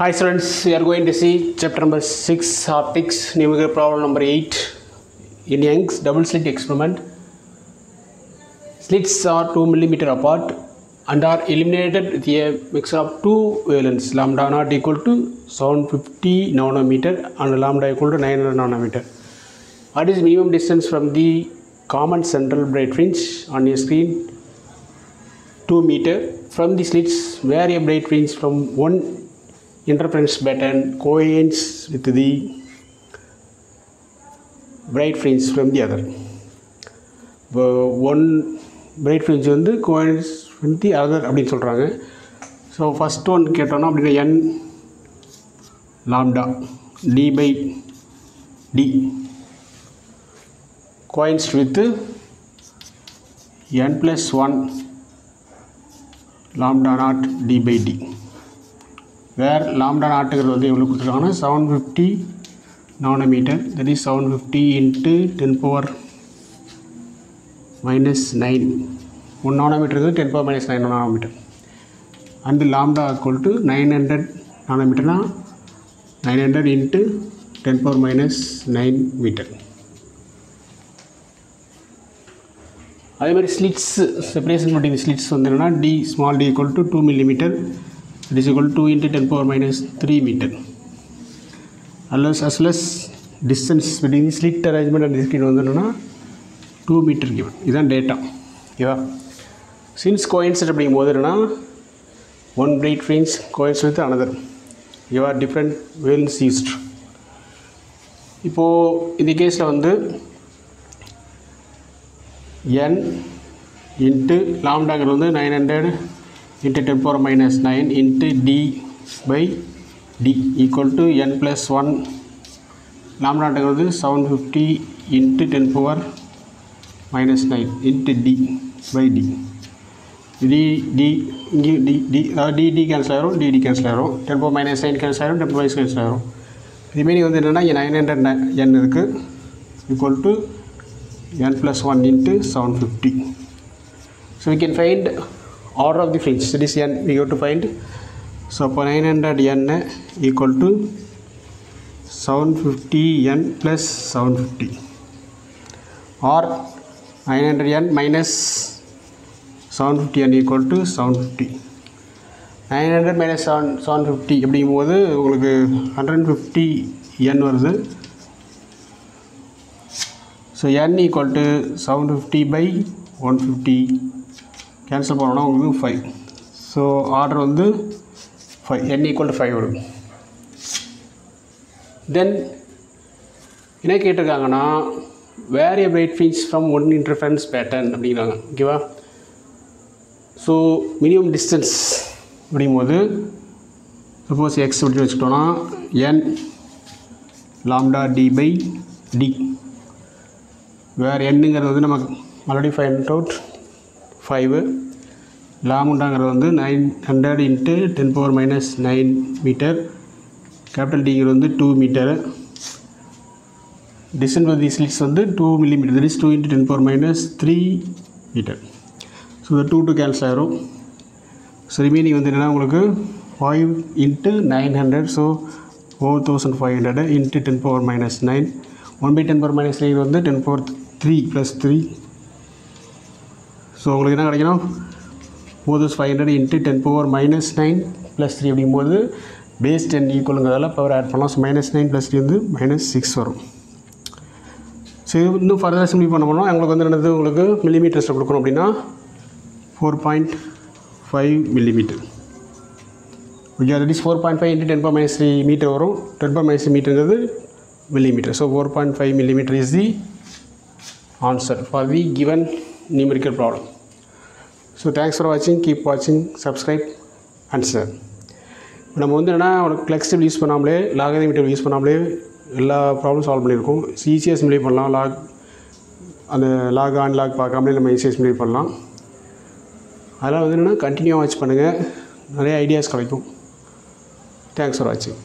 Hi students, we are going to see chapter number 6 optics numerical problem number 8 in Young's double slit experiment. Slits are 2 millimeter apart and are illuminated with a mixture of two wavelengths lambda not equal to 750 nanometer and lambda equal to 900 nanometer. What is minimum distance from the common central bright fringe on a screen 2 meter from the slits where a bright fringe from one interference pattern coincides with the bright fringes from the other இப்போ one bright fringes வந்து coincides with the other அப்படின்னு சொல்கிறாங்க so first one கேட்டோன்னா அப்படின்னா n lambda D by D coincides with n plus one lambda naught D by D where lambda நாட்டுகள் வந்து எவ்வளோ கொடுத்துருக்காங்கன்னா seven fifty nanometre that is seven fifty into ten power minus nine one நானோமீட்டருக்கு ten power minus nine nanometre and lambda equal to nine hundred நானோமீட்டர்னால் nine hundred into ten power minus nine metre அதே மாதிரி slits separation between slits வந்து என்னென்னா d small d equal to two millimetre it is equal two into ten power minus three metre அல்லஸ் அஸ்லஸ் distance between slit arrangement and screen வந்து என்னென்னா two metre given இதுதான் data ஓகேவா since coincide அப்படிங்கும் போது one bright fringe coincides with another you are different waves used இப்போது இந்த கேஸில் வந்து என் இன்ட்டு லாம்டாங்கிறது வந்து nine hundred into ten power minus nine into D by d equal to n plus one லாம்டாங்கிறது seven fifty into ten power minus nine into D by D D D இங்கே D D அதாவது D D cancel ஆகிரும் D cancel ஆகிரும் ten power minus nine cancel ஆகிரும் ten power minus cancel ஆகிரும் remaining வந்து என்னென்னா nine hundred n இருக்குது equal to n plus 1 into 750 so we can find order of the fringe that is n we have to find so for 900 n equal to 750 n plus 750 or 900 n minus 750 n equal to 750 900 minus 7 750 அப்படிங்கும்போது உங்களுக்கு 150 n வருது so n equal to seven fifty by one fifty cancel பண்ணோன்னா உங்களுக்கு five so order வந்து five n equal to five வரும். Then என்ன கேட்டிருக்காங்கன்னா where a bright from one interference pattern அப்படிங்கிறாங்க ஓகேவா ஸோ மினிமம் டிஸ்டன்ஸ் அப்படிங்கும்போது சப்போஸ் எக்ஸ் அப்படின்னு வச்சுக்கிட்டோன்னா n lambda D by d வேறு என்னங்கிறது வந்து நமக்கு ஆல்ரெடி ஃபைண்ட் அவுட் ஃபைவு லாமுண்டாங்கிறது வந்து nine hundred into ten power minus nine metre capital டிங்கிறது வந்து two metre distance the slits வந்து two millimetre that is two into ten power minus three metre so இந்த two two cancel ஆகிரும் so remaining வந்து என்னென்னா உங்களுக்கு five into nine hundred so four thousand five hundred into ten power minus nine one by ten power minus three வந்து ten power three plus three so உங்களுக்கு என்ன கிடைக்கணும்? போது five hundred into ten power minus nine plus three அப்படிங்கும்போது base ten ஈக்குவலுங்கிறதால power add பண்ணலாம். So minus nine plus three வந்து minus six வரும். ஸோ இது இன்னும் ஃபர்தர் சிம்பிளி பண்ண போனால் எங்களுக்கு வந்து என்னது? உங்களுக்கு மில்லிமீட்டர்ஸில் கொடுக்கணும் அப்படின்னா four point five millimetre okay that is four point five into ten power minus three metre வரும். டென் பவர் மைனஸ் மீட்டருங்கிறது millimeter. So 4.5 millimeter is the answer for the given numerical problem. So thanks for வாட்சிங் keep வாட்சிங் subscribe and share. நம்ம வந்து என்னென்னா உனக்கு flexible use பண்ணாமலே லாகரிதமிட்டர் use பண்ணாமலே எல்லா ப்ராப்ளம் சால்வ் பண்ணியிருக்கோம். ஈஸியாக சிம்ப்ளை பண்ணலாம். லாக் அந்த லாக் ஆன் லாக் பார்க்காமலே நம்ம ஈஸியாக சிம்ப்ளை பண்ணலாம். அதெல்லாம் வந்து என்னென்னா கண்டினியூ வாட்ச் பண்ணுங்கள் நிறைய ஐடியாஸ் கிடைக்கும். தேங்க்ஸ் ஃபார் வாட்சிங்